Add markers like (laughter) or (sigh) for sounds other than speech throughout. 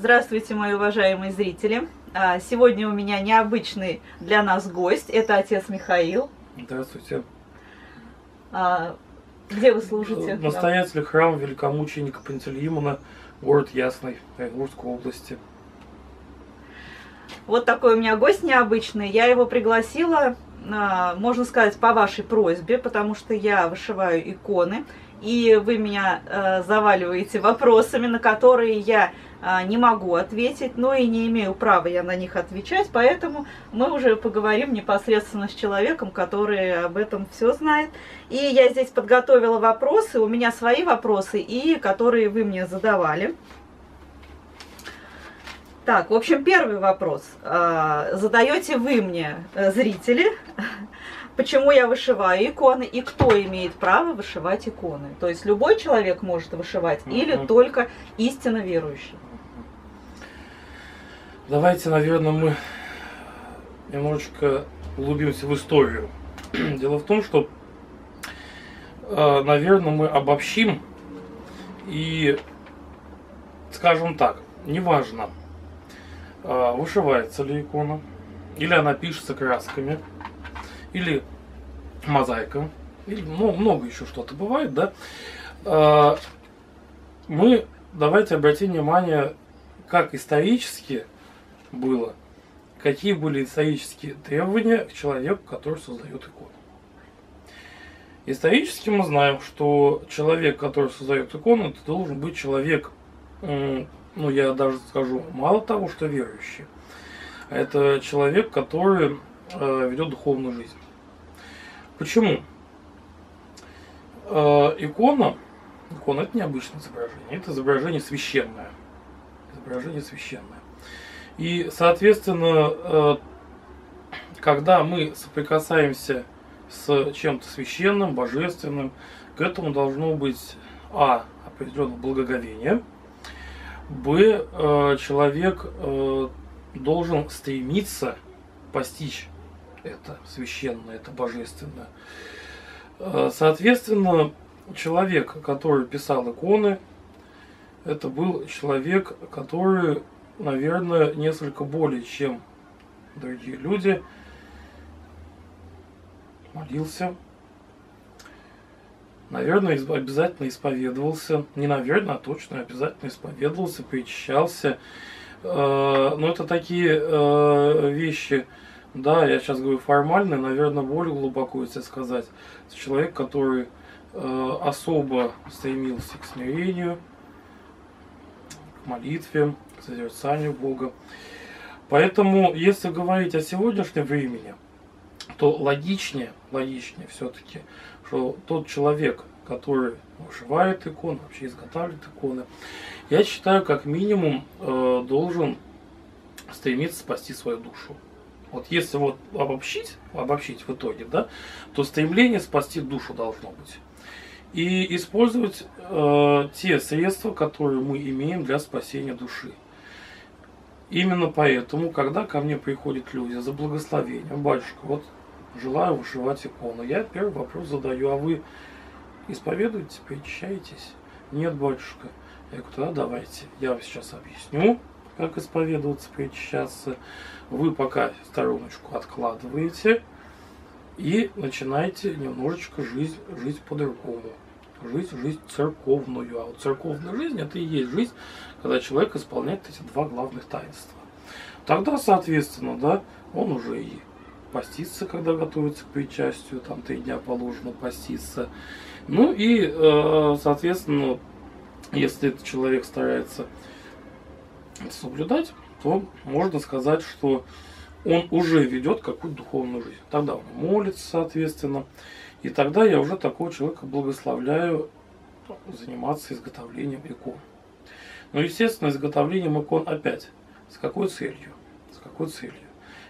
Здравствуйте, мои уважаемые зрители. А, сегодня у меня необычный для нас гость. Это отец Михаил. Здравствуйте. А, где вы служите? Настоятель храма великомученика Пантелеимона, город Ясный, Оренбургской области. Вот такой у меня гость необычный. Я его пригласила, а, можно сказать, по вашей просьбе, потому что я вышиваю иконы, и вы меня заваливаете вопросами, на которые я не могу ответить, но и не имею права я на них отвечать, поэтому мы уже поговорим непосредственно с человеком, который об этом все знает. И я здесь подготовила вопросы, у меня свои вопросы, и которые вы мне задавали. Так, в общем, первый вопрос. А, задаете вы мне, э, зрители, (laughs) почему я вышиваю иконы и кто имеет право вышивать иконы. То есть любой человек может вышивать или только истинно верующий. Давайте, наверное, мы немножечко углубимся в историю. (clears throat) Дело в том, что, э, наверное, мы обобщим и скажем так, неважно, э, вышивается ли икона, или она пишется красками, или мозаика, или ну, много еще что-то бывает, да, э, мы давайте обратим внимание, как исторически было, какие были исторические требования к человеку, который создает икону. Исторически мы знаем, что человек, который создает икону, это должен быть человек, ну я даже скажу, мало того, что верующий, а это человек, который э, ведет духовную жизнь. Почему? Э, икона, икона это необычное изображение, это изображение священное. Изображение священное. И, соответственно, э, когда мы соприкасаемся с чем-то священным, божественным, к этому должно быть а. определенное благоговение, б. Э, человек э, должен стремиться постичь это священное, это божественное. Соответственно, человек, который писал иконы, это был человек, который наверное, несколько более, чем другие люди. Молился. Наверное, обязательно исповедовался. Не наверное, а точно обязательно исповедовался, причащался. Э, но это такие э, вещи, да, я сейчас говорю формальные, наверное, более глубоко, если сказать. Человек, который э, особо стремился к смирению, к молитве, созерцанию Бога. Поэтому, если говорить о сегодняшнем времени, то логичнее, логичнее все-таки, что тот человек, который вышивает иконы, вообще изготавливает иконы, я считаю, как минимум э, должен стремиться спасти свою душу. Вот если вот обобщить, обобщить в итоге, да, то стремление спасти душу должно быть. И использовать э, те средства, которые мы имеем для спасения души. Именно поэтому, когда ко мне приходят люди за благословением, батюшка, вот желаю вышивать икону, я первый вопрос задаю, а вы исповедуете, причащаетесь? Нет, батюшка. Я говорю, тогда давайте, я вам сейчас объясню, как исповедоваться, причащаться. Вы пока стороночку откладываете и начинаете немножечко жить, жить по-другому жить жизнь церковную. А вот церковная жизнь это и есть жизнь, когда человек исполняет эти два главных таинства. Тогда, соответственно, да, он уже и постится, когда готовится к причастию, там три дня положено поститься. Ну и, э, соответственно, если этот человек старается соблюдать, то можно сказать, что он уже ведет какую-то духовную жизнь. Тогда он молится, соответственно, и тогда я уже такого человека благословляю заниматься изготовлением икон. Но, естественно, изготовлением икон опять. С какой целью? С какой целью?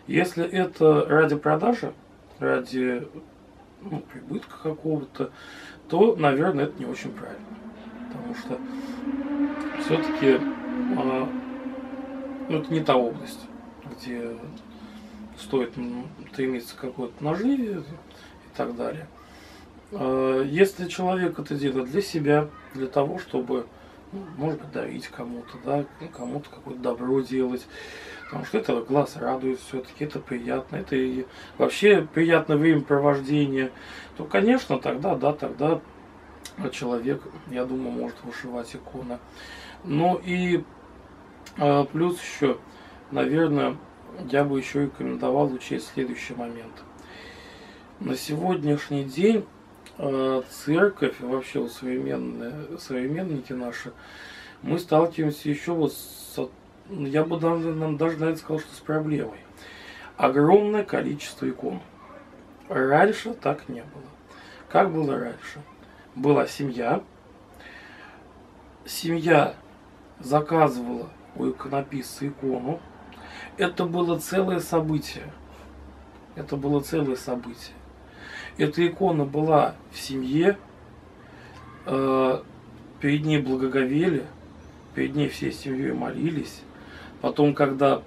Если это ради продажи, ради ну, прибытка какого-то, то, наверное, это не очень правильно. Потому что все-таки а, ну, это не та область, где стоит стремиться к какой-то наживе и так далее. Э, если человек это делает для себя, для того, чтобы ну, может быть, дарить кому-то, да, кому-то какое-то добро делать. Потому что это глаз радует все-таки, это приятно, это и вообще приятное времяпровождение. То, конечно, тогда, да, тогда человек, я думаю, может вышивать иконы. Ну и э, плюс еще, наверное, я бы еще рекомендовал учесть следующий момент. На сегодняшний день церковь, вообще вот современные, современники наши, мы сталкиваемся еще вот с, я бы даже, даже наверное, сказал, что с проблемой. Огромное количество икон. Раньше так не было. Как было раньше? Была семья, семья заказывала у иконописца икону, это было целое событие. Это было целое событие. Эта икона была в семье, э, перед ней благоговели, перед ней всей семьей молились. Потом, когда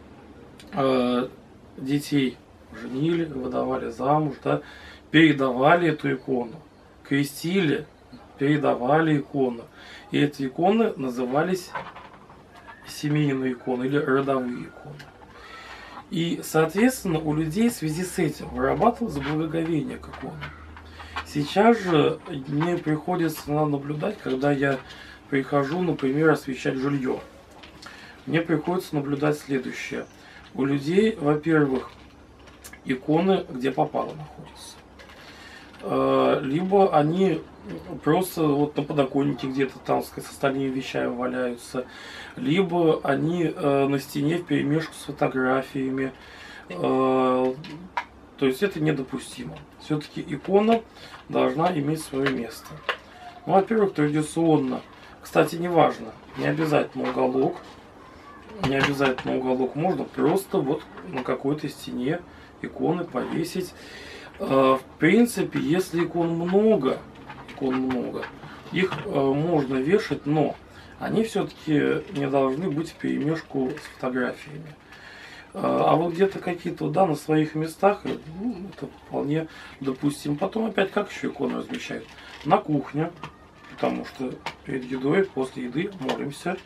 э, детей женили, выдавали замуж, да, передавали эту икону, крестили, передавали икону. И эти иконы назывались семейные иконы или родовые иконы. И, соответственно, у людей в связи с этим вырабатывалось благоговение к иконам. Сейчас же мне приходится наблюдать, когда я прихожу, например, освещать жилье. Мне приходится наблюдать следующее. У людей, во-первых, иконы где попало находятся. Э, либо они просто вот на подоконнике где-то там с остальными вещами валяются, либо они э, на стене в перемешку с фотографиями. Э, то есть это недопустимо. Все-таки икона должна иметь свое место. Ну, во-первых, традиционно, кстати, неважно, не обязательно уголок, не обязательно уголок, можно просто вот на какой-то стене иконы повесить. Э, в принципе, если икон много, икон много, их э, можно вешать, но они все-таки не должны быть в перемешку с фотографиями. Э, а вот где-то какие-то, да, на своих местах, ну, это вполне допустим. Потом опять как еще иконы размещают? На кухне, потому что перед едой, после еды молимся.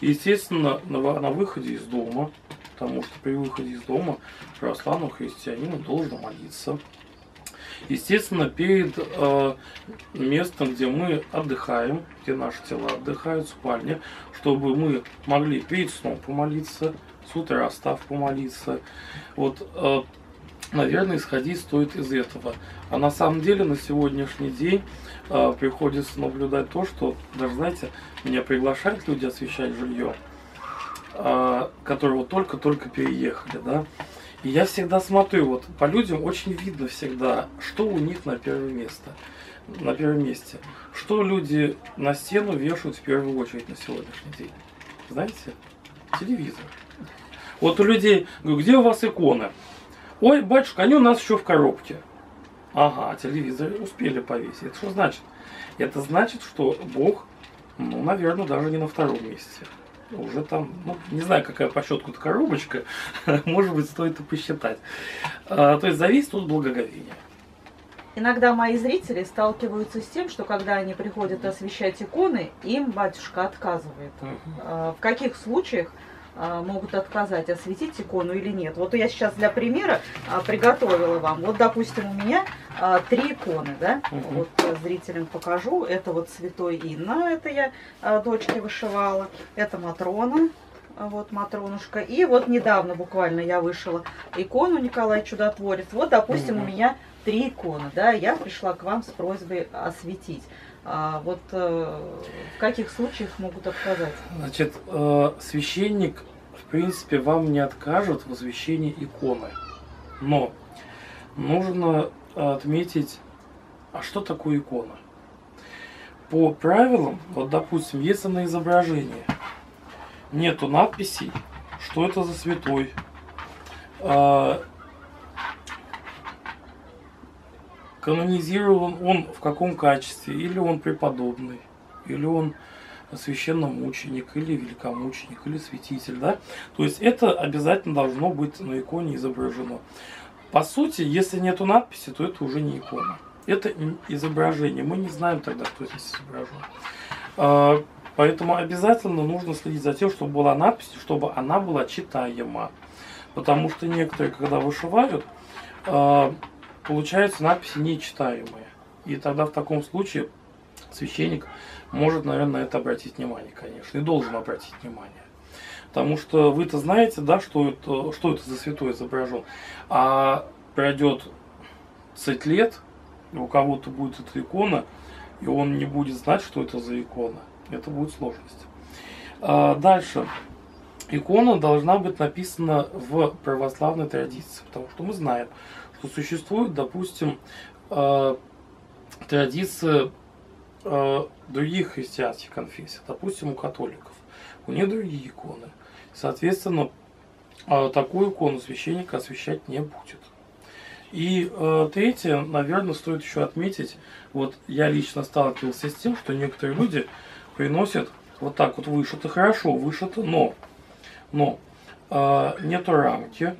Естественно, на, на выходе из дома, потому что при выходе из дома православному христианину должен молиться. Естественно, перед э, местом, где мы отдыхаем, где наши тела отдыхают, спальня, чтобы мы могли перед сном помолиться, с утра став помолиться. Вот, э, наверное, исходить стоит из этого. А на самом деле на сегодняшний день э, приходится наблюдать то, что, даже знаете, меня приглашают люди освещать жилье, э, которые вот только-только переехали, да, я всегда смотрю, вот по людям очень видно всегда, что у них на первое место. На первом месте. Что люди на стену вешают в первую очередь на сегодняшний день. Знаете? Телевизор. Вот у людей, где у вас иконы? Ой, батюшка, они у нас еще в коробке. Ага, телевизор успели повесить. Это что значит? Это значит, что Бог, ну, наверное, даже не на втором месте уже там, ну, не знаю, какая по счетку коробочка, (laughs) может быть, стоит и посчитать. А, то есть зависит от благоговения. Иногда мои зрители сталкиваются с тем, что когда они приходят освещать иконы, им батюшка отказывает. А, в каких случаях а, могут отказать, осветить икону или нет. Вот я сейчас для примера приготовила вам. Вот, допустим, у меня а, три иконы, да, угу. вот э, зрителям покажу. Это вот Святой Инна, это я дочке вышивала. Это Матрона, вот Матронушка. И вот недавно буквально я вышила икону Николай Чудотворец. Вот, допустим, угу. у меня три иконы, да, я пришла к вам с просьбой осветить. А вот э, в каких случаях могут отказать? Значит, э, священник, в принципе, вам не откажет в освящении иконы. Но нужно отметить, а что такое икона? По правилам, вот допустим, если на изображении нету надписей, что это за святой, э, канонизирован он в каком качестве, или он преподобный, или он священномученик, или великомученик, или святитель, да? То есть это обязательно должно быть на иконе изображено. По сути, если нету надписи, то это уже не икона. Это изображение. Мы не знаем тогда, кто здесь изображен. А, Поэтому обязательно нужно следить за тем, чтобы была надпись, чтобы она была читаема. Потому что некоторые, когда вышивают, э, получаются надписи нечитаемые. И тогда в таком случае священник может, наверное, на это обратить внимание, конечно, и должен обратить внимание. Потому что вы-то знаете, да, что это, что это за святой изображен. А пройдет 30 лет, у кого-то будет эта икона, и он не будет знать, что это за икона. Это будет сложность. А дальше. Икона должна быть написана в православной традиции, потому что мы знаем, что существует, допустим, э, традиция э, других христианских конфессий, допустим, у католиков. У них другие иконы. Соответственно, э, такую икону священник освящать не будет. И э, третье, наверное, стоит еще отметить, вот я лично сталкивался с тем, что некоторые люди приносят вот так вот вышито, хорошо вышито, но, но э, нету рамки,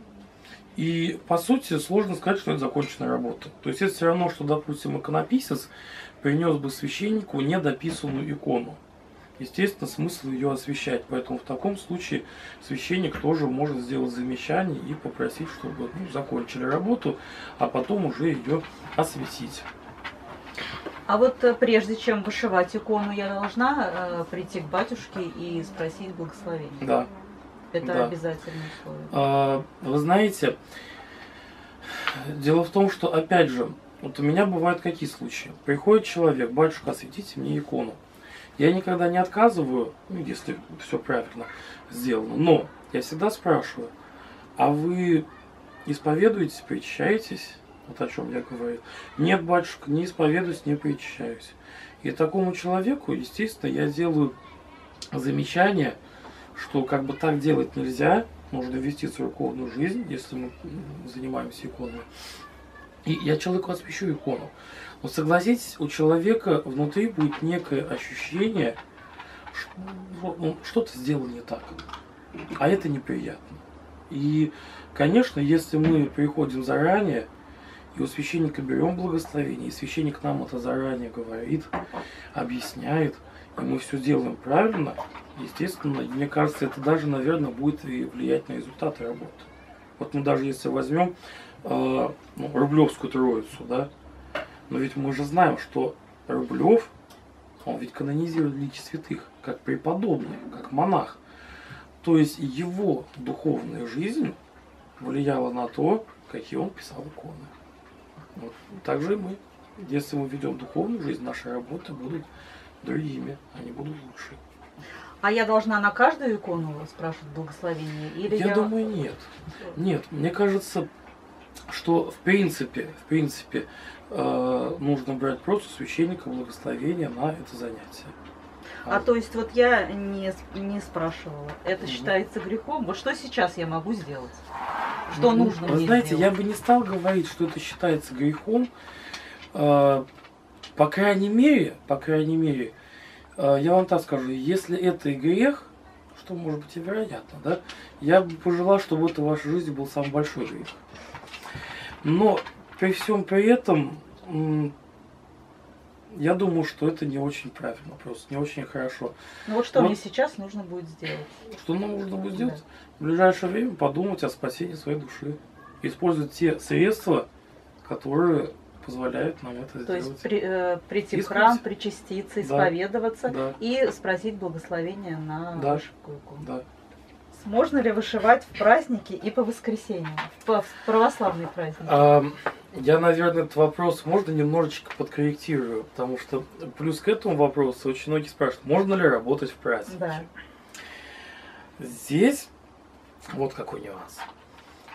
и по сути сложно сказать, что это законченная работа. То есть это все равно, что, допустим, иконописец принес бы священнику недописанную икону естественно, смысл ее освещать. Поэтому в таком случае священник тоже может сделать замечание и попросить, чтобы ну, закончили работу, а потом уже ее осветить. А вот э, прежде чем вышивать икону, я должна э, прийти к батюшке и спросить благословение? Да. Это да. обязательное условие. А, вы знаете, дело в том, что, опять же, вот у меня бывают какие случаи. Приходит человек, батюшка, осветите мне икону. Я никогда не отказываю, ну, если все правильно сделано. Но я всегда спрашиваю, а вы исповедуетесь, причащаетесь? Вот о чем я говорю. Нет, батюшка, не исповедуюсь, не причащаюсь. И такому человеку, естественно, я делаю замечание, что как бы так делать нельзя, нужно вести церковную жизнь, если мы занимаемся иконами. И я человеку освящу икону. Но согласитесь, у человека внутри будет некое ощущение, что он что-то сделал не так. А это неприятно. И, конечно, если мы приходим заранее, и у священника берем благословение, и священник нам это заранее говорит, объясняет, и мы все делаем правильно, естественно, мне кажется, это даже, наверное, будет и влиять на результаты работы. Вот мы даже если возьмем э, ну, Рублевскую Троицу, да, но ведь мы же знаем, что Рублев, он ведь канонизирует личи святых, как преподобный, как монах. То есть его духовная жизнь влияла на то, какие он писал иконы. Вот. Так же и мы. Если мы ведем духовную жизнь, наши работы будут другими, они будут лучше. А я должна на каждую икону спрашивать благословение? Или я, я думаю, нет. Нет, мне кажется, что в принципе, в принципе, э, нужно брать просто священника благословения на это занятие. А, а то есть вот я не, не спрашивала, это угу. считается грехом? Вот что сейчас я могу сделать? Что ну, нужно Вы мне знаете, сделать? я бы не стал говорить, что это считается грехом. Э, по крайней мере, по крайней мере, э, я вам так скажу, если это и грех, что может быть и вероятно, да, я бы пожелал, чтобы это в вашей жизни был самый большой грех. Но при всем при этом, я думаю, что это не очень правильно, просто не очень хорошо. Ну вот что вот, мне сейчас нужно будет сделать? Что нам нужно будет сделать? Да. В ближайшее время подумать о спасении своей души. Использовать те средства, которые позволяют нам это То сделать. То есть при, э, прийти Исповедь. в храм, причаститься, исповедоваться да. и спросить благословения на да. вашу икону. Да. Можно ли вышивать в праздники и по воскресеньям, в православные праздники? А, я, наверное, этот вопрос можно немножечко подкорректирую, потому что плюс к этому вопросу очень многие спрашивают, можно ли работать в праздники. Да. Здесь вот какой нюанс.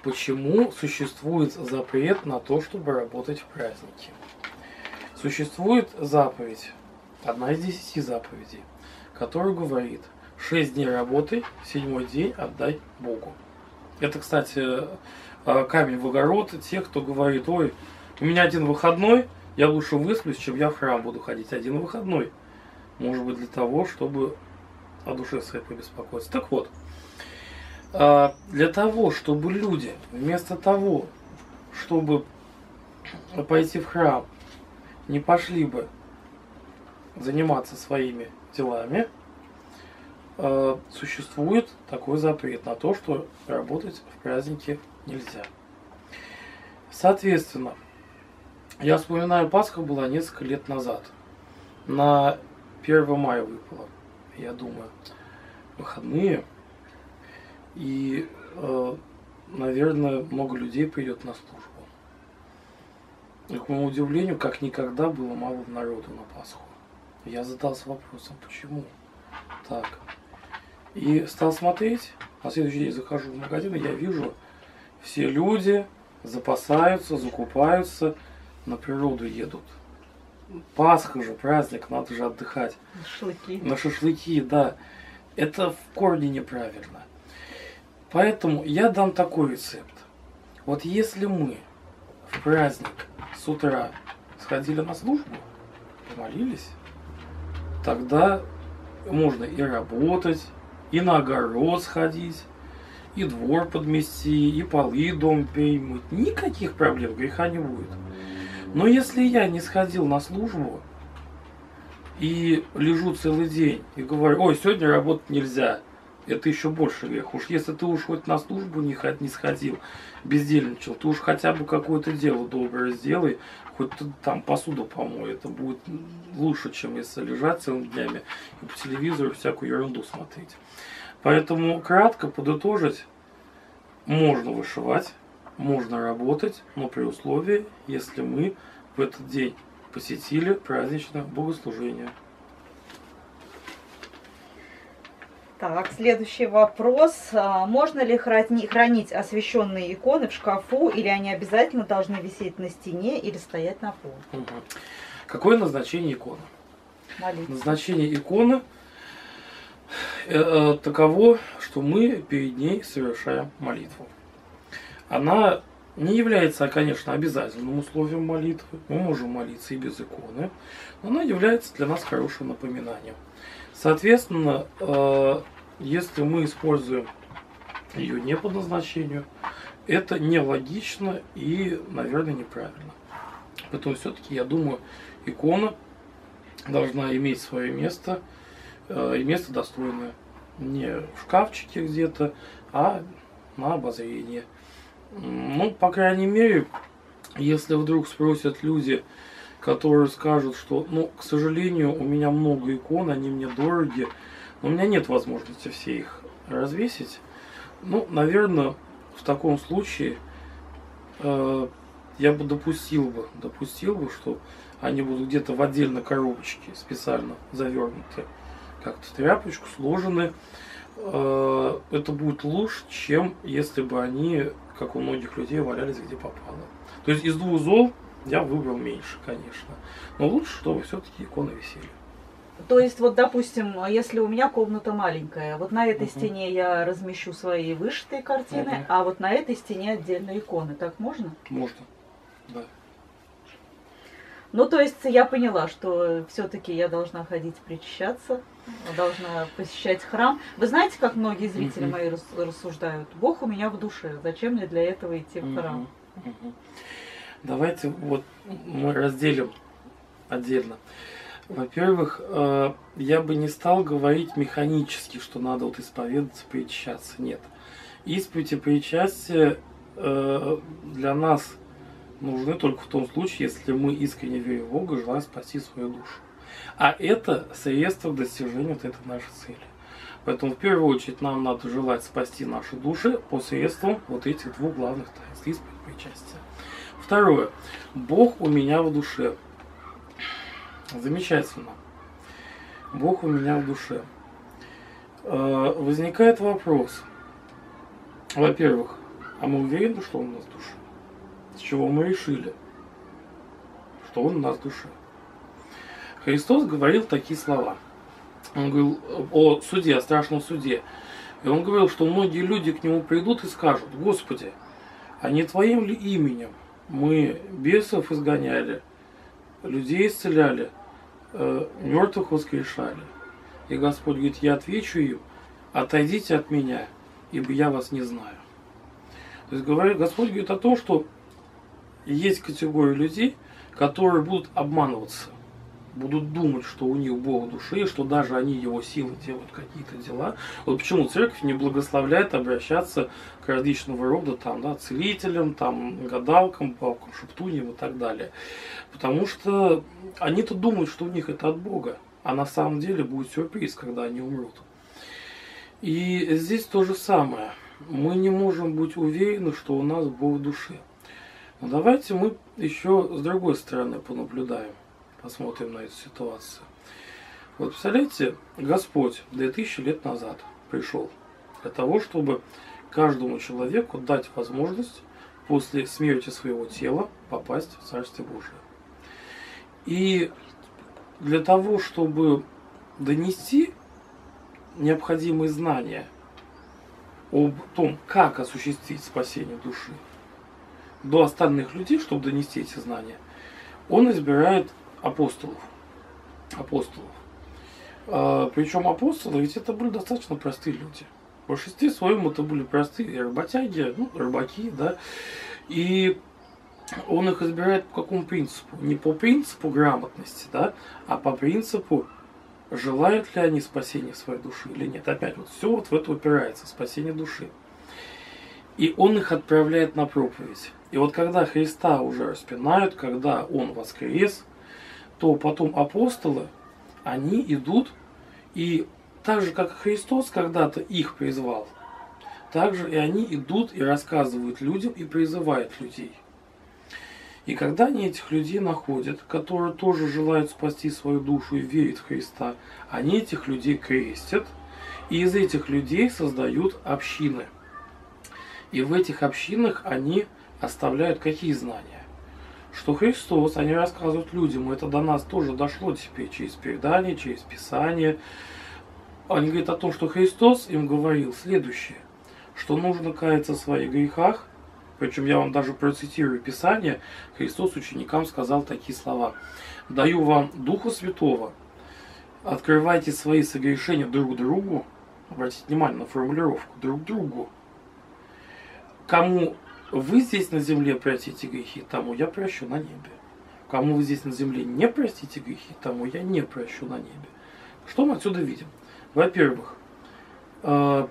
Почему существует запрет на то, чтобы работать в праздники? Существует заповедь, одна из десяти заповедей, которая говорит, шесть дней работы, седьмой день отдай Богу. Это, кстати, а, камень в огород тех, кто говорит, ой, у меня один выходной, я лучше высплюсь, чем я в храм буду ходить один выходной. Может быть, для того, чтобы о душе своей побеспокоиться. Так вот, а, для того, чтобы люди вместо того, чтобы пойти в храм, не пошли бы заниматься своими делами, э, существует такой запрет на то, что работать в празднике нельзя. Соответственно, я вспоминаю, Пасха была несколько лет назад. На 1 мая выпало, я думаю, выходные. И, э, наверное, много людей придет на службу. И, к моему удивлению, как никогда было мало народу на Пасху. Я задался вопросом, почему так. И стал смотреть, на следующий день захожу в магазин, и я вижу, все люди запасаются, закупаются, на природу едут. Пасха же, праздник, надо же отдыхать. На шашлыки. На шашлыки, да. Это в корне неправильно. Поэтому я дам такой рецепт. Вот если мы в праздник с утра сходили на службу, помолились, тогда можно и работать, и на огород сходить, и двор подмести, и полы дом перемыть. Никаких проблем, греха не будет. Но если я не сходил на службу и лежу целый день и говорю, ой, сегодня работать нельзя, это еще больше грех. Уж если ты уж хоть на службу не, не сходил, бездельничал, ты уж хотя бы какое-то дело доброе сделай, хоть ты там посуду помой. Это будет лучше, чем если лежать целыми днями и по телевизору всякую ерунду смотреть. Поэтому кратко подытожить, можно вышивать, можно работать, но при условии, если мы в этот день посетили праздничное богослужение. Так, следующий вопрос. А, Можно ли храни- хранить освященные иконы в шкафу, или они обязательно должны висеть на стене или стоять на полу? Мгм. Какое назначение иконы? Молиться. Назначение иконы э, э, таково, что мы перед ней совершаем молитву. Она не является, конечно, обязательным условием молитвы. Мы можем молиться и без иконы, но она является для нас хорошим напоминанием. Соответственно, э, если мы используем ее не по назначению, это нелогично и, наверное, неправильно. Поэтому все-таки, я думаю, икона должна иметь свое место, э, и место достойное. Не в шкафчике где-то, а на обозрение. Ну, по крайней мере, если вдруг спросят люди, которые скажут, что, ну, к сожалению, у меня много икон, они мне дороги, но у меня нет возможности все их развесить, ну, наверное, в таком случае э, я бы допустил бы, допустил бы, что они будут где-то в отдельной коробочке специально завернуты, как-то в тряпочку, сложены. Э, это будет лучше, чем если бы они, как у многих людей, валялись где попало. То есть из двух зол я выбрал меньше, конечно. Но лучше, чтобы все-таки иконы висели. То есть, вот, допустим, если у меня комната маленькая, вот на этой Мгм. стене я размещу свои вышитые картины, Мгм. а вот на этой стене отдельно иконы. Так можно? Можно. Да. Ну, то есть я поняла, что все-таки я должна ходить причащаться, должна посещать храм. Вы знаете, как многие зрители Мгм. мои рас- рассуждают? Бог у меня в душе. Зачем мне для этого идти в храм? Мгм, мгм. Давайте вот мы разделим отдельно. Во-первых, э, я бы не стал говорить механически, что надо вот исповедаться, причащаться. Нет. Исповедь и причастие для нас нужны только в том случае, если мы искренне верим в Бога и желаем спасти свою душу. А это средство к достижению вот этой нашей цели. Поэтому в первую очередь нам надо желать спасти наши души посредством вот этих двух главных таинств исповедь и причастие. Второе. Бог у меня в душе. Замечательно. Бог у меня в душе. Э, Возникает вопрос. Во-первых, а мы уверены, что он у нас в душе? С чего мы решили, что он у нас в душе? Христос говорил такие слова. Он говорил о суде, о страшном суде. И он говорил, что многие люди к нему придут и скажут, Господи, а не Твоим ли именем мы бесов изгоняли, людей исцеляли, э, мертвых воскрешали? И Господь говорит, я отвечу им, отойдите от меня, ибо я вас не знаю. То есть Господь говорит о том, что есть категория людей, которые будут обманываться будут думать, что у них Бог души, что даже они его силы делают какие-то дела. Вот почему церковь не благословляет обращаться к различного рода там, да, целителям, там, гадалкам, палкам, шептуньям и так далее. Потому что они-то думают, что у них это от Бога, а на самом деле будет сюрприз, когда они умрут. И здесь то же самое. Мы не можем быть уверены, что у нас Бог души. Но давайте мы еще с другой стороны понаблюдаем посмотрим на эту ситуацию. Вот представляете, Господь 2000 лет назад пришел для того, чтобы каждому человеку дать возможность после смерти своего тела попасть в Царствие Божие. И для того, чтобы донести необходимые знания об том, как осуществить спасение души до остальных людей, чтобы донести эти знания, он избирает апостолов. Апостолов. А, причем апостолы, ведь это были достаточно простые люди. В большинстве своем это были простые работяги, ну, рыбаки, да. И он их избирает по какому принципу? Не по принципу грамотности, да, а по принципу, желают ли они спасения своей души или нет. Опять вот все вот в это упирается, спасение души. И он их отправляет на проповедь. И вот когда Христа уже распинают, когда он воскрес, то потом апостолы, они идут и так же, как Христос когда-то их призвал, так же и они идут и рассказывают людям и призывают людей. И когда они этих людей находят, которые тоже желают спасти свою душу и верят в Христа, они этих людей крестят, и из этих людей создают общины. И в этих общинах они оставляют какие знания? Что Христос, они рассказывают людям, это до нас тоже дошло теперь через передание, через Писание. Они говорят о том, что Христос им говорил следующее, что нужно каяться в своих грехах, причем я вам даже процитирую Писание, Христос ученикам сказал такие слова. «Даю вам Духа Святого, открывайте свои согрешения друг другу, обратите внимание на формулировку, друг другу, кому вы здесь на земле простите грехи, тому я прощу на небе. Кому вы здесь на земле не простите грехи, тому я не прощу на небе. Что мы отсюда видим? Во-первых, э,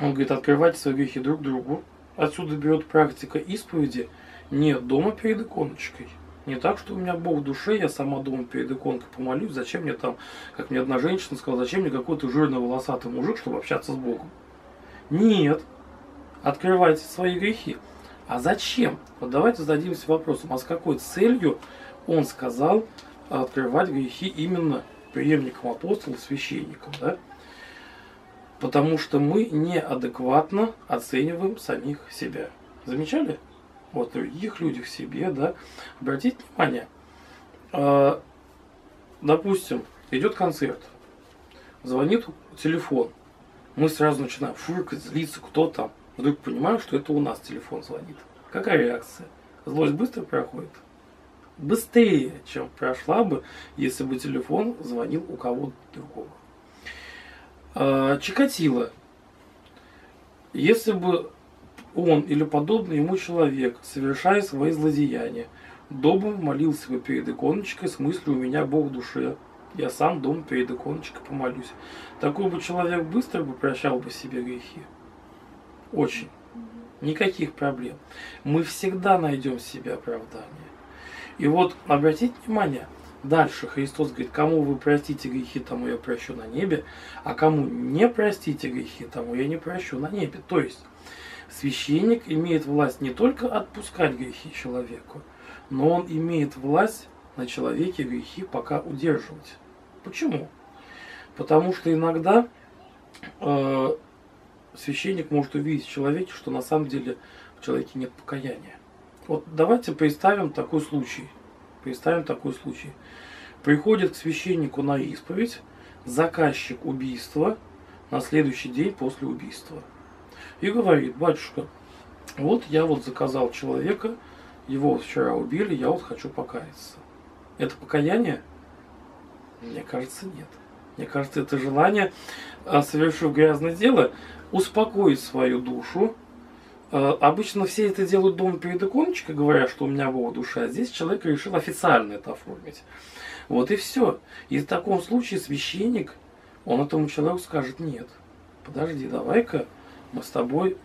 он говорит, открывайте свои грехи друг другу. Отсюда берет практика исповеди не дома перед иконочкой. Не так, что у меня Бог в душе, я сама дома перед иконкой помолюсь, зачем мне там, как мне одна женщина сказала, зачем мне какой-то жирный волосатый мужик, чтобы общаться с Богом. Нет, открывайте свои грехи. А зачем? Вот давайте зададимся вопросом, а с какой целью он сказал открывать грехи именно преемникам апостолов, священникам, да? Потому что мы неадекватно оцениваем самих себя. Замечали? Вот других людях себе, да? Обратите внимание, а, допустим, идет концерт, звонит телефон, мы сразу начинаем фыркать, злиться, кто там вдруг понимаю, что это у нас телефон звонит. Какая реакция? Злость быстро проходит? Быстрее, чем прошла бы, если бы телефон звонил у кого-то другого. А, Чикатило. Если бы он или подобный ему человек, совершая свои злодеяния, дома молился бы перед иконочкой с мыслью «У меня Бог в душе», я сам дома перед иконочкой помолюсь. Такой бы человек быстро бы прощал бы себе грехи. Очень. Никаких проблем. Мы всегда найдем себе оправдание. И вот обратите внимание, дальше Христос говорит, кому вы простите грехи, тому я прощу на небе, а кому не простите грехи, тому я не прощу на небе. То есть священник имеет власть не только отпускать грехи человеку, но он имеет власть на человеке грехи пока удерживать. Почему? Потому что иногда э, священник может увидеть в человеке, что на самом деле в человеке нет покаяния. Вот давайте представим такой случай. Представим такой случай. Приходит к священнику на исповедь заказчик убийства на следующий день после убийства. И говорит, батюшка, вот я вот заказал человека, его вчера убили, я вот хочу покаяться. Это покаяние? Мне кажется, нет. Мне кажется, это желание, а, совершив грязное дело, успокоить свою душу. А, обычно все это делают дома перед иконочкой, говоря, что у меня Бог душа. Здесь человек решил официально это оформить. Вот и все. И в таком случае священник, он этому человеку скажет, нет, подожди, давай-ка мы с тобой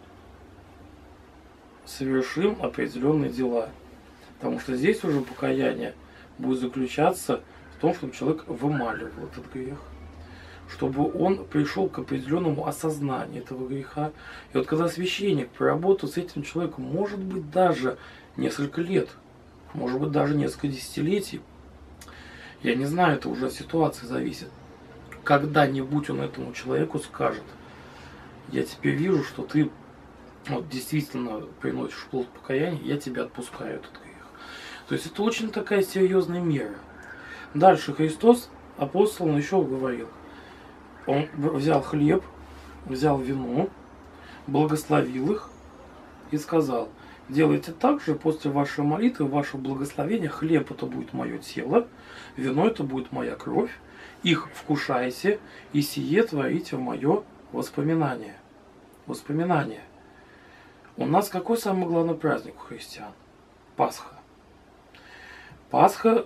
совершим определенные дела. Потому что здесь уже покаяние будет заключаться в том, чтобы человек вымаливал этот грех. Чтобы он пришел к определенному осознанию этого греха. И вот когда священник проработал с этим человеком, может быть, даже несколько лет, может быть, даже несколько десятилетий, я не знаю, это уже от ситуации зависит. Когда-нибудь он этому человеку скажет, я теперь вижу, что ты вот действительно приносишь плод покаяния, я тебя отпускаю этот грех. То есть это очень такая серьезная мера. Дальше Христос, апостол, он еще говорил. Он взял хлеб, взял вино, благословил их и сказал, делайте так же после вашей молитвы, вашего благословения, хлеб это будет мое тело, вино это будет моя кровь, их вкушайте и сие творите в мое воспоминание. Воспоминание. У нас какой самый главный праздник у христиан? Пасха. Пасха,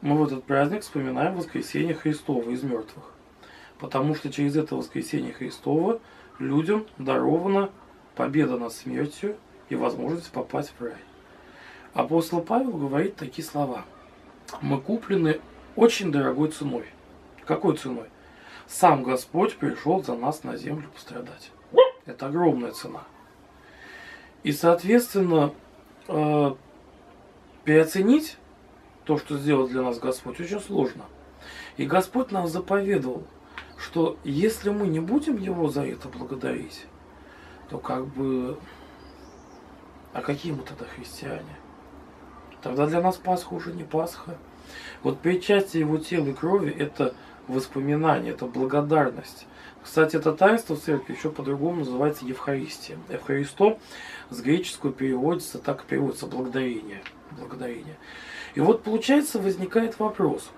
мы в этот праздник вспоминаем воскресение Христова из мертвых. Потому что через это воскресение Христова людям дарована победа над смертью и возможность попасть в рай. Апостол Павел говорит такие слова. Мы куплены очень дорогой ценой. Какой ценой? Сам Господь пришел за нас на землю пострадать. Это огромная цена. И, соответственно, э, переоценить то, что сделал для нас Господь, очень сложно. И Господь нам заповедовал, что если мы не будем Его за это благодарить, то как бы... А какие мы тогда христиане? Тогда для нас Пасха уже не Пасха. Вот причастие Его тела и крови – это воспоминание, это благодарность. Кстати, это таинство в церкви еще по-другому называется Евхаристия. Евхаристо с греческого переводится, так и переводится благодарение. благодарение. И вот получается возникает вопрос.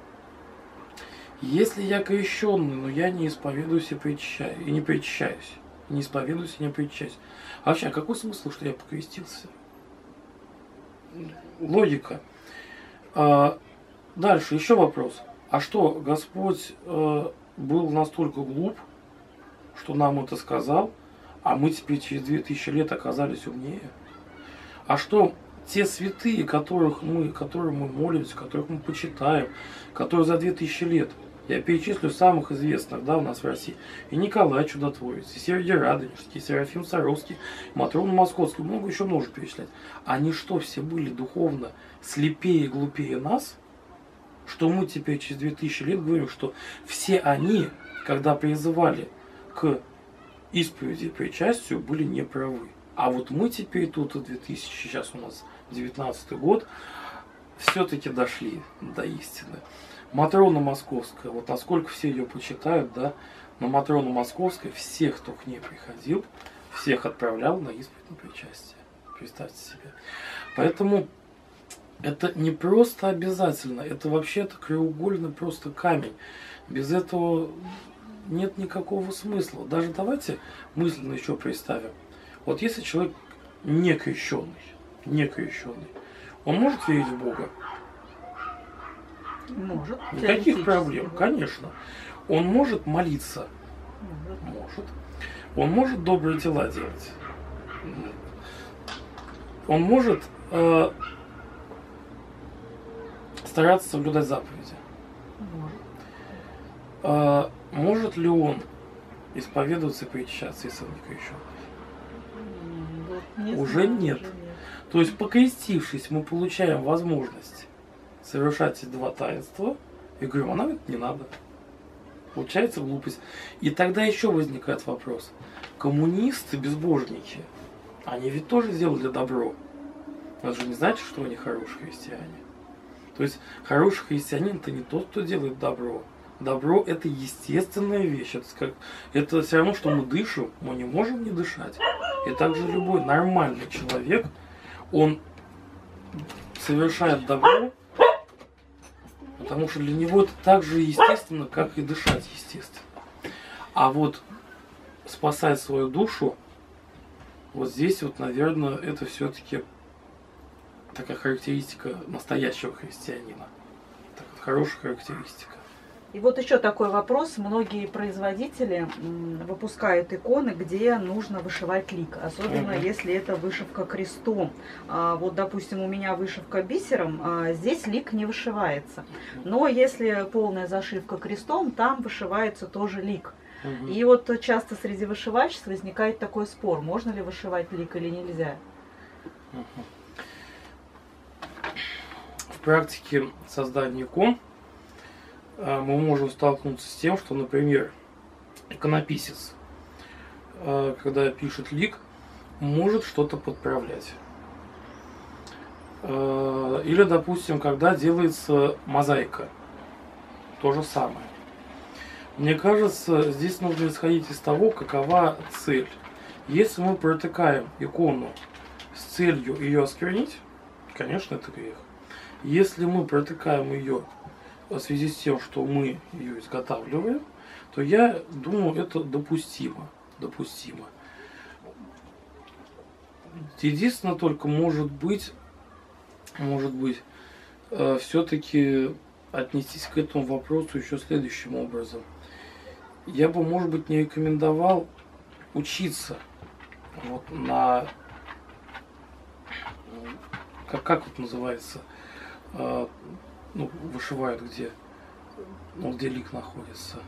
Если я крещенный, но я не исповедуюсь и причащаюсь, и не причащаюсь, не исповедуюсь и не причащаюсь, а вообще, а какой смысл, что я покрестился? Логика. А, дальше, еще вопрос. А что, Господь э, был настолько глуп, что нам это сказал, а мы теперь через 2000 лет оказались умнее? А что, те святые, которых мы, которым мы молимся, которых мы почитаем, которые за 2000 лет, я перечислю самых известных да, у нас в России, и Николай Чудотворец, и Сергей Радонежский, и Серафим Саровский, и Матрона Московский, много еще может перечислять. Они что, все были духовно слепее и глупее нас? Что мы теперь через 2000 лет говорим, что все они, когда призывали к исповеди и причастию, были неправы. А вот мы теперь тут, 2000, сейчас у нас 19 год, все-таки дошли до истины. Матрона Московская, вот насколько все ее почитают, да, но Матрона Московская, всех, кто к ней приходил, всех отправлял на исповедь на причастие. Представьте себе. Поэтому это не просто обязательно, это вообще-то краеугольный просто камень. Без этого нет никакого смысла. Даже давайте мысленно еще представим. Вот если человек не крещенный, не крещенный, он может верить в Бога? Может. Никаких проблем, конечно. Он может молиться? Может. Может. Он может добрые дела делать? Он может э, стараться соблюдать заповеди? Может. Э, может ли он исповедоваться и причащаться, если он не крещен? М, вот не Уже нет. уже То есть, покрестившись, мы получаем возможность совершать два таинства, и говорим, а нам это не надо. Получается глупость. И тогда еще возникает вопрос. Коммунисты, безбожники, они ведь тоже сделали добро. Вы же не знаете, что они хорошие христиане. То есть хороший христианин это не тот, кто делает добро. Добро это естественная вещь. Это, как, это все равно, что мы дышим, мы не можем не дышать. И также любой нормальный человек, он совершает добро, потому что для него это так же естественно, как и дышать естественно. А вот спасать свою душу, вот здесь вот, наверное, это все-таки такая характеристика настоящего христианина. Так вот хорошая характеристика. И вот еще такой вопрос. Многие производители выпускают иконы, где нужно вышивать лик, особенно угу. если это вышивка крестом. А, вот, допустим, у меня вышивка бисером, а здесь лик не вышивается. Но если полная зашивка крестом, там вышивается тоже лик. Угу. И вот часто среди вышивальщиц возникает такой спор, можно ли вышивать лик или нельзя. В практике создания икон мы можем столкнуться с тем, что, например, иконописец, а, когда пишет лик, может что-то подправлять. А, или, допустим, когда делается мозаика, то же самое. Мне кажется, здесь нужно исходить из того, какова цель. Если мы протыкаем икону с целью ее осквернить, конечно, это грех. Если мы протыкаем ее в связи с тем, что мы ее изготавливаем, то я думаю, это допустимо. Допустимо. Единственное только может быть, может быть, э, все-таки отнестись к этому вопросу еще следующим образом. Я бы, может быть, не рекомендовал учиться вот на как, как это называется, э, ну, вышивают где, ну, где лик находится.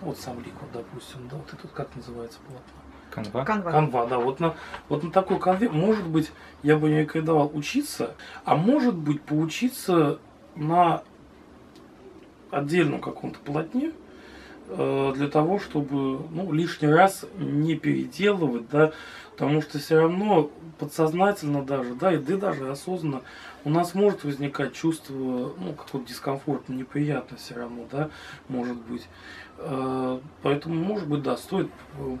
Вот сам лик, вот, допустим, да, вот это как называется полотно? Канва? Канва. Канва, да. Вот на, вот на такой канве, может быть, я бы не рекомендовал учиться, а может быть, поучиться на отдельном каком-то полотне, для того, чтобы ну, лишний раз не переделывать, да, потому что все равно подсознательно даже, да, и да, даже осознанно у нас может возникать чувство, ну, какого-то дискомфорта, неприятно все равно, да, может быть. Э, поэтому, может быть, да, стоит э,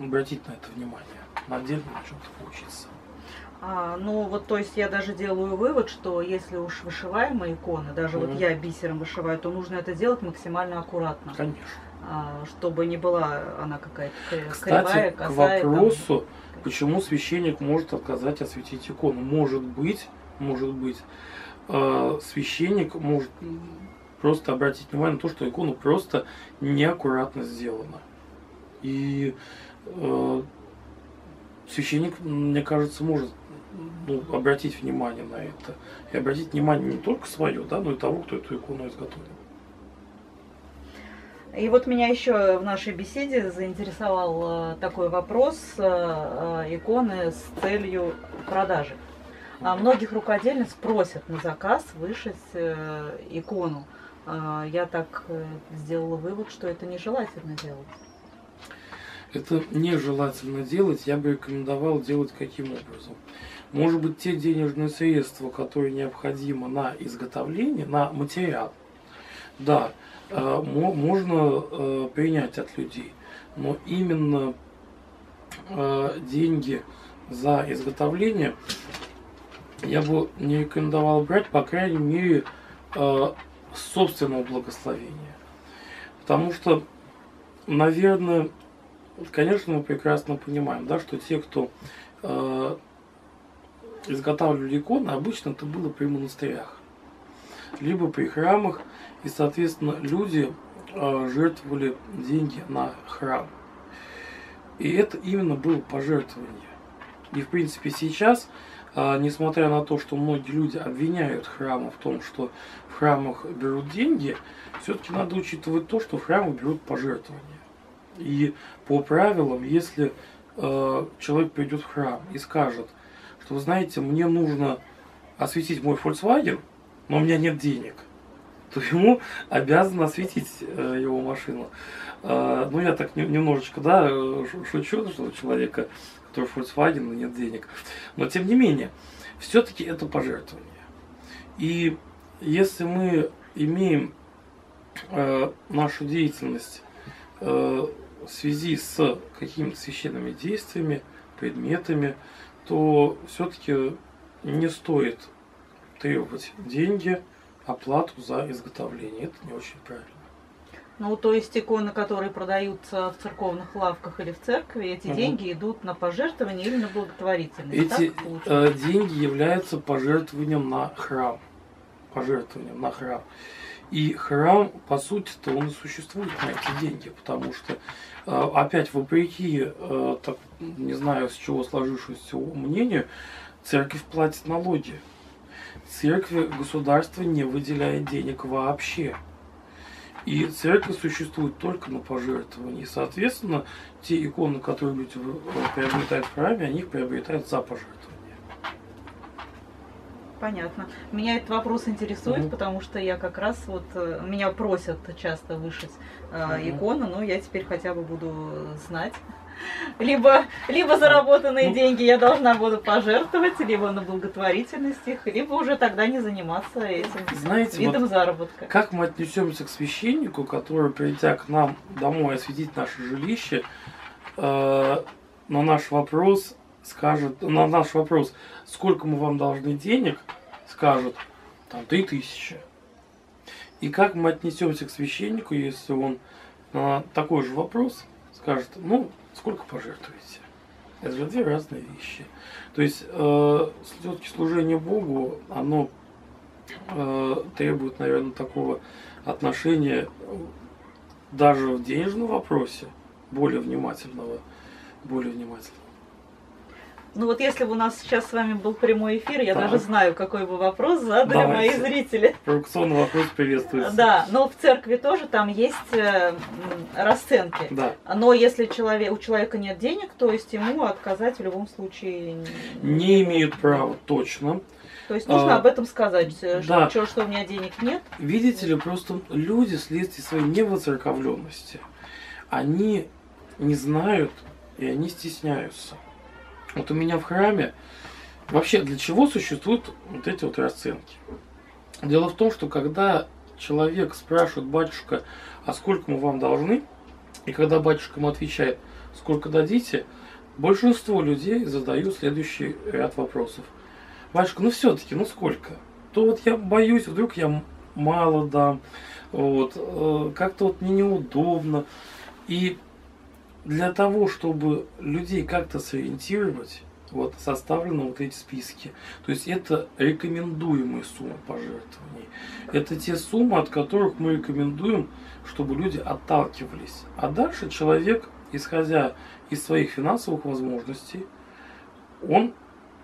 обратить на это внимание, на отдельно на чем-то поучиться. А, ну вот, то есть я даже делаю вывод, что если уж вышиваемые иконы, даже mm-hmm. вот я бисером вышиваю, то нужно это делать максимально аккуратно. Конечно. А, чтобы не была она какая-то Кстати, кривая, косая. к вопросу, там... почему священник может отказать осветить икону. Может быть, может быть, э, священник может просто обратить внимание на то, что икона просто неаккуратно сделана. И э, священник, мне кажется, может ну, обратить внимание на это. И обратить внимание не только свое, да, но и того, кто эту икону изготовил. И вот меня еще в нашей беседе заинтересовал э, такой вопрос э, э, иконы с целью продажи. А многих рукодельниц просят на заказ вышить икону. Я так сделала вывод, что это нежелательно делать. Это нежелательно делать. Я бы рекомендовал делать каким образом? Может быть, те денежные средства, которые необходимы на изготовление, на материал, да, можно принять от людей. Но именно деньги за изготовление я бы не рекомендовал брать, по крайней мере, э, собственного благословения. Потому что, наверное, конечно, мы прекрасно понимаем, да, что те, кто э, изготавливали иконы, обычно это было при монастырях, либо при храмах, и, соответственно, люди э, жертвовали деньги на храм. И это именно было пожертвование. И, в принципе, сейчас а, несмотря на то, что многие люди обвиняют храмы в том, что в храмах берут деньги, все-таки надо учитывать то, что храмы берут пожертвования. И по правилам, если э, человек придет в храм и скажет, что вы знаете, мне нужно осветить мой Volkswagen, но у меня нет денег, то ему обязан осветить э, его машину. Э, ну, я так не, немножечко, да, шучу, что у человека который Volkswagen, нет денег. Но тем не менее, все-таки это пожертвование. И если мы имеем э, нашу деятельность э, в связи с какими-то священными действиями, предметами, то все-таки не стоит требовать деньги, оплату за изготовление. Это не очень правильно. Ну, то есть иконы, которые продаются в церковных лавках или в церкви, эти угу. деньги идут на пожертвование или на благотворительность. Эти э, деньги являются пожертвованием на храм. Пожертвованием на храм. И храм, по сути-то, он и существует на эти деньги, потому что, э, опять, вопреки, э, так, не знаю, с чего сложившемуся мнению, церковь платит налоги. Церкви государство не выделяет денег вообще. И церковь существует только на пожертвовании. Соответственно, те иконы, которые люди приобретают в храме, они их приобретают за пожертвование. Понятно. Меня этот вопрос интересует, угу. потому что я как раз вот э, меня просят часто вышить э, угу. икону, но я теперь хотя бы буду знать. Либо, либо заработанные ну, деньги я должна буду пожертвовать, либо на благотворительность их, либо уже тогда не заниматься этим знаете, видом вот заработка. Как мы отнесемся к священнику, который, придя к нам домой осветить наше жилище, э, на наш вопрос скажет, на наш вопрос, сколько мы вам должны денег, скажут, там, три тысячи. И как мы отнесемся к священнику, если он на такой же вопрос скажет, ну, сколько пожертвуете? Это две разные вещи. То есть, э, все-таки служение Богу, оно э, требует, наверное, такого отношения даже в денежном вопросе, более внимательного, более внимательного. Ну вот если бы у нас сейчас с вами был прямой эфир, я так. даже знаю, какой бы вопрос задали Давайте. мои зрители. Провокационный вопрос приветствуется. Да, но в церкви тоже там есть э, расценки. Да. Но если человек, у человека нет денег, то есть ему отказать в любом случае... Не имеют права, точно. То есть нужно а, об этом сказать, э, да. что, что у меня денег нет. Видите ли, просто люди вследствие своей невоцерковленности, они не знают и они стесняются. Вот у меня в храме вообще для чего существуют вот эти вот расценки? Дело в том, что когда человек спрашивает батюшка, а сколько мы вам должны, и когда батюшка ему отвечает, сколько дадите, большинство людей задают следующий ряд вопросов. Батюшка, ну все-таки, ну сколько? То вот я боюсь, вдруг я мало дам, вот, э, как-то вот мне неудобно. И для того, чтобы людей как-то сориентировать, вот составлены вот эти списки. То есть это рекомендуемые суммы пожертвований. Это те суммы, от которых мы рекомендуем, чтобы люди отталкивались. А дальше человек, исходя из своих финансовых возможностей, он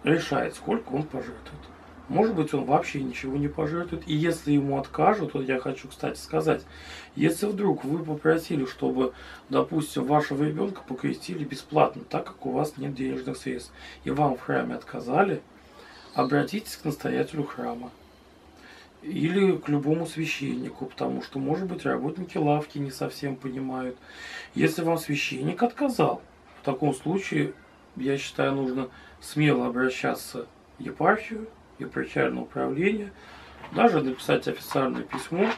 решает, сколько он пожертвует. Может быть, он вообще ничего не пожертвует. И если ему откажут, вот я хочу, кстати, сказать, если вдруг вы попросили, чтобы, допустим, вашего ребенка покрестили бесплатно, так как у вас нет денежных средств, и вам в храме отказали, обратитесь к настоятелю храма или к любому священнику, потому что, может быть, работники лавки не совсем понимают. Если вам священник отказал, в таком случае, я считаю, нужно смело обращаться в епархию, и епархиальное управление, даже написать официальное письмо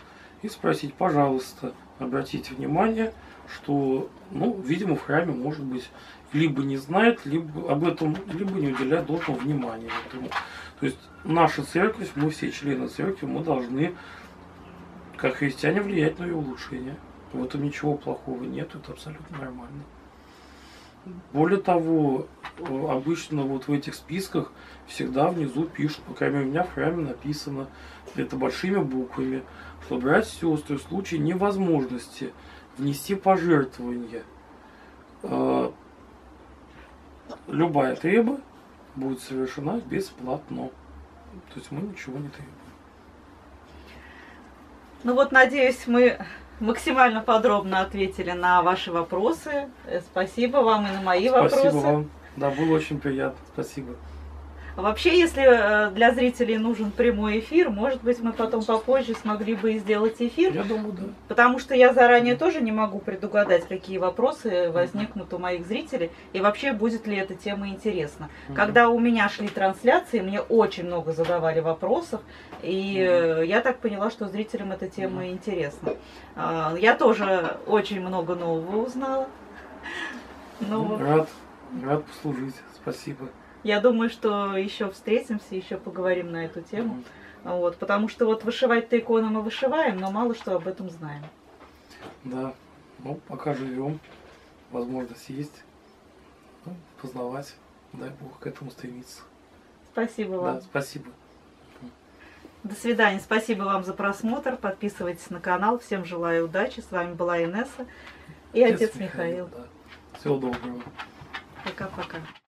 и спросить, пожалуйста, обратите внимание, что, ну, видимо, в храме, может быть, либо не знает, либо об этом, либо не уделяет должного внимания этому. То есть наша церковь, мы все члены церкви, мы должны, как христиане, влиять на ее улучшение. В этом ничего плохого нет, это абсолютно нормально. Более того, обычно вот в этих списках всегда внизу пишут, по крайней мере у меня в храме написано, это большими буквами, что братья и сестры в случае невозможности внести пожертвование, э, любая треба будет совершена бесплатно. То есть мы ничего не требуем. Ну вот, надеюсь, мы максимально подробно ответили на ваши вопросы. Э, спасибо вам и на мои Спасибо вопросы. Спасибо вам. Да, было очень приятно. Спасибо. Вообще, если э, для зрителей нужен прямой эфир, может быть, мы потом попозже смогли бы и сделать эфир. Я думаю, да. Потому что я заранее тоже не могу предугадать, какие вопросы возникнут у моих зрителей, и вообще будет ли эта тема интересна. Угу. Когда у меня шли трансляции, мне очень много задавали вопросов, и угу. я так поняла, что зрителям эта тема угу. интересна. А, я тоже очень много нового узнала. Ну, ну, рад, рад послужить. Спасибо. Я думаю, что еще встретимся, еще поговорим на эту тему. Вот, потому что вот вышивать-то иконы мы вышиваем, но мало что об этом знаем. Да, ну пока живем, возможность есть ну, познавать, дай Бог к этому стремиться. Спасибо вам. Да, спасибо. До свидания. Спасибо вам за просмотр. Подписывайтесь на канал. Всем желаю удачи. С вами была Инесса и отец, Михаил. да. Всего доброго. Пока-пока.